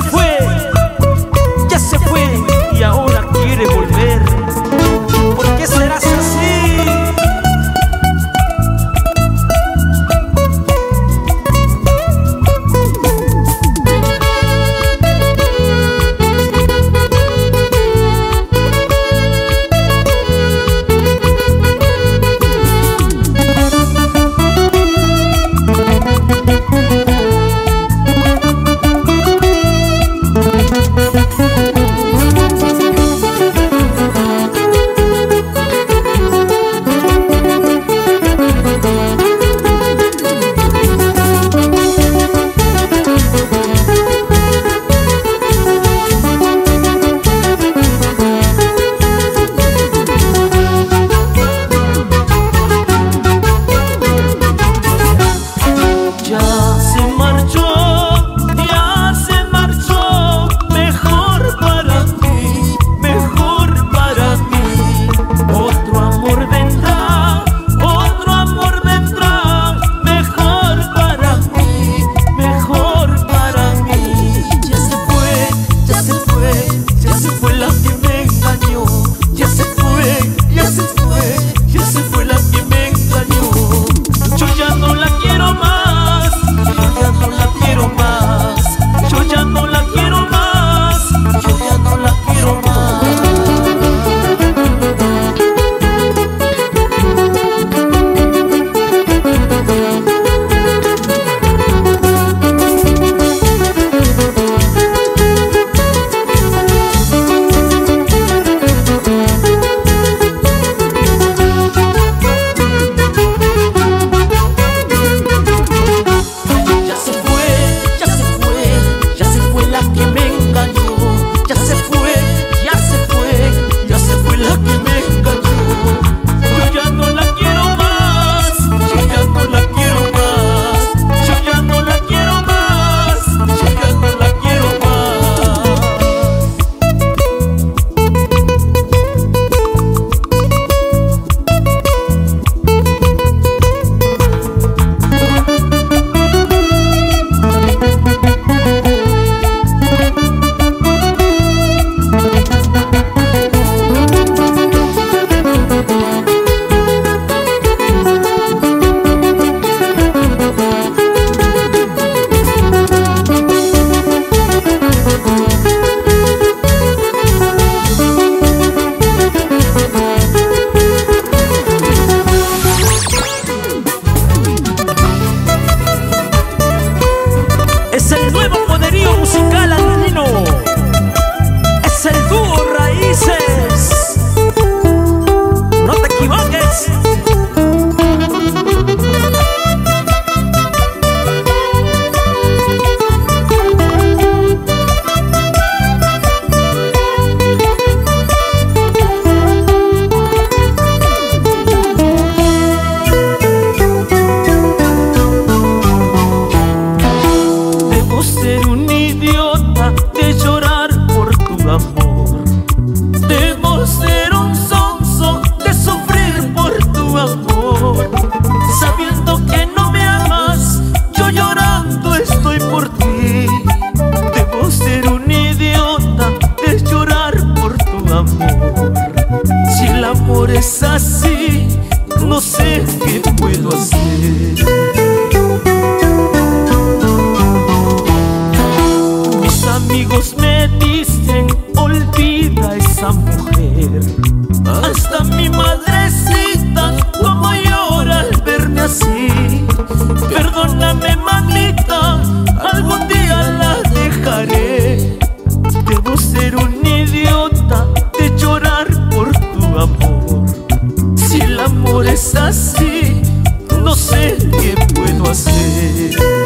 se fue. amigos me dicen, olvida esa mujer. Hasta mi madrecita, como llora al verme así. Perdóname, mamita, algún día la dejaré. Debo ser un idiota de llorar por tu amor. Si el amor es así, no sé qué puedo hacer.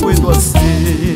coedo assim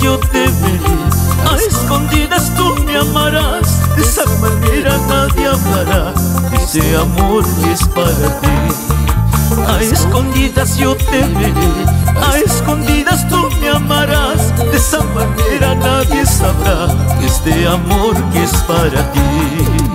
yo te veré, a escondidas tú me amarás. De esa manera nadie hablará ese amor que es para ti. A escondidas yo te veré, a escondidas tú me amarás. De esa manera nadie sabrá este amor que es para ti.